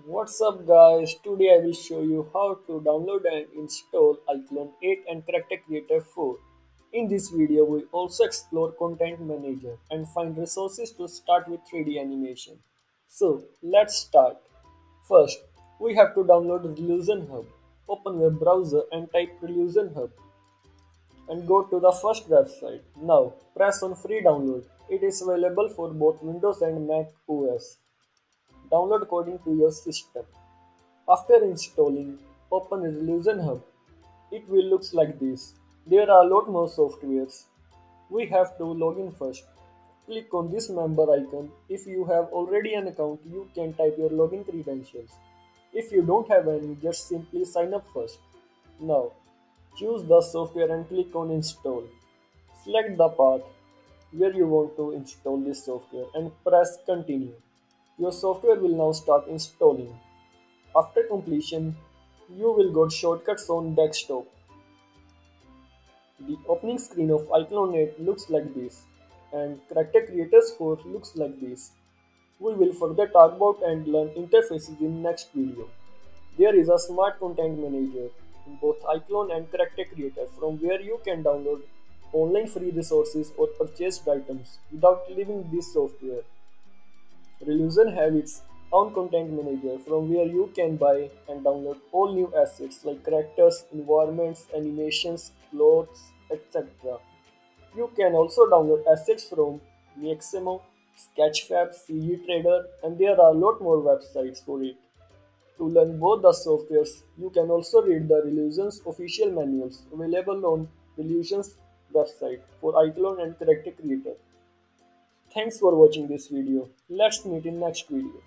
What's up guys, today I will show you how to download and install iClone 8 and Character Creator 4. In this video we also explore Content Manager and find resources to start with 3D animation. So let's start. First, we have to download Reallusion Hub. Open your browser and type Reallusion Hub and go to the first website. Now press on free download. It is available for both Windows and Mac OS. Download according to your system. After installing, open Reallusion Hub. It will look like this. There are a lot more softwares. We have to log in first. Click on this member icon. If you have already an account, you can type your login credentials. If you don't have any, just simply sign up first. Now, choose the software and click on install. Select the path where you want to install this software and press continue. Your software will now start installing. After completion, you will get shortcuts on desktop. The opening screen of iClone 8 looks like this and Character Creator 4 looks like this. We will further talk about and learn interfaces in next video. There is a smart content manager in both iClone and Character Creator from where you can download online free resources or purchased items without leaving this software. Reallusion have its own content manager from where you can buy and download all new assets like characters, environments, animations, clothes, etc. You can also download assets from Mixamo, Sketchfab, CG Trader, and there are a lot more websites for it. To learn both the softwares, you can also read the Reallusion's official manuals available on Reallusion's website for iClone and Character Creator. Thanks for watching this video. Let's meet in next video.